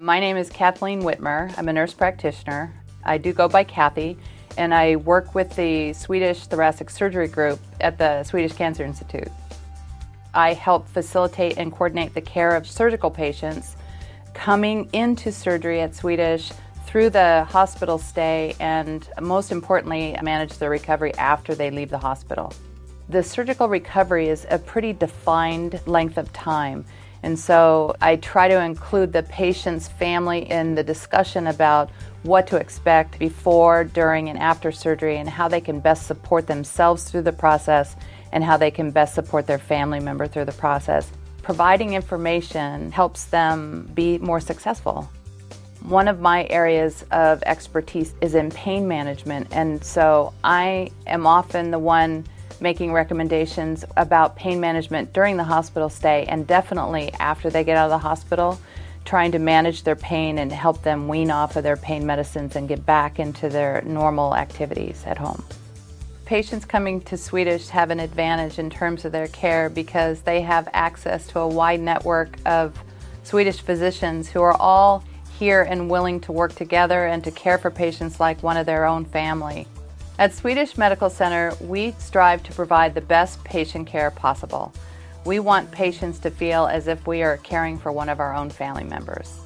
My name is Kathleen Witmer. I'm a nurse practitioner. I do go by Kathy, and I work with the Swedish Thoracic Surgery Group at the Swedish Cancer Institute. I help facilitate and coordinate the care of surgical patients coming into surgery at Swedish through the hospital stay and most importantly manage their recovery after they leave the hospital. The surgical recovery is a pretty defined length of time. And so I try to include the patient's family in the discussion about what to expect before, during, and after surgery and how they can best support themselves through the process and how they can best support their family member through the process. Providing information helps them be more successful. One of my areas of expertise is in pain management, and so I am often the one making recommendations about pain management during the hospital stay and definitely after they get out of the hospital, trying to manage their pain and help them wean off of their pain medicines and get back into their normal activities at home. Patients coming to Swedish have an advantage in terms of their care because they have access to a wide network of Swedish physicians who are all here and willing to work together and to care for patients like one of their own family. At Swedish Medical Center, we strive to provide the best patient care possible. We want patients to feel as if we are caring for one of our own family members.